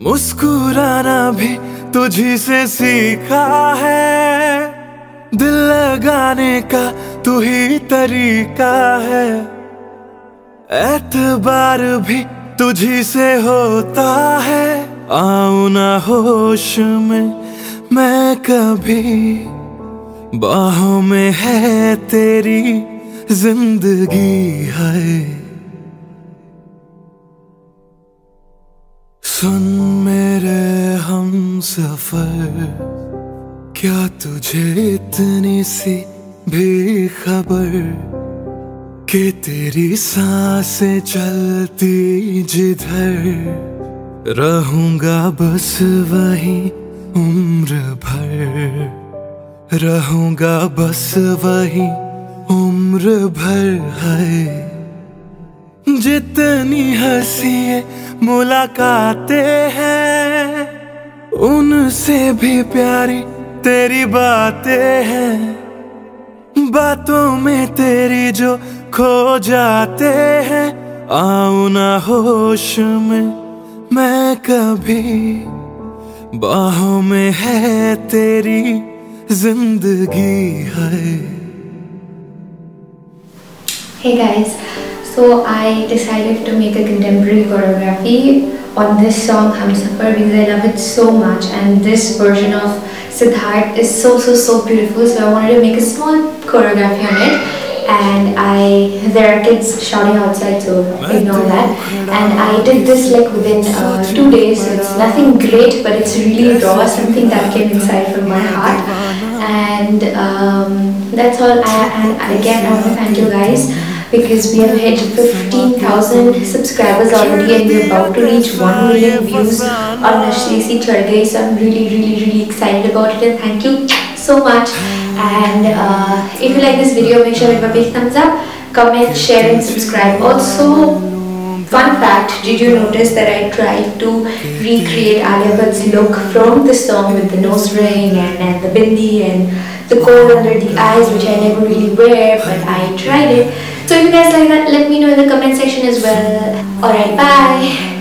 मुस्कुराना भी तुझी से सीखा है। दिल लगाने का तू ही तरीका है। एतबार भी तुझी से होता है। आऊ ना होश में मैं कभी बाहों में है तेरी ज़िंदगी है। सुन मेरे हम सफ़र। क्या तुझे इतनी सी भी खबर कि तेरी साँसें चलती जिधर? रहूँगा बस वही उम्र भर। रहूँगा बस वही उम्र भर है। जितनी हँसी मुलाकातें हैं उनसे भी प्यारी तेरी बातें हैं। बातों में तेरी जो खो जाते हैं आऊ ना होश में मैं कभी बाहों में है तेरी ज़िंदगी है। Hey guys, so I decided to make a contemporary choreography on this song Hamsafar because I love it so much. And this version of Siddharth is so so so beautiful. So I wanted to make a small choreography on it. And I there are kids shouting outside so ignore that. And I did this like within uh, two days. So it's nothing great but it's really raw something that came inside from my heart. And um, that's all. I, and again I want to thank you guys because we have hit 15,000 subscribers already and we're about to reach 1 million views on Nashrisi Chargai so I'm really really really excited about it. And thank you so much. And uh, if you like this video make sure to give a big thumbs up comment share and subscribe. Also fun fact did you notice that I tried to recreate Alia Bhatt's look from the song with the nose ring and, and the bindi and the gold under the eyes which I never really wear but I tried it in the comment section as well. Alright bye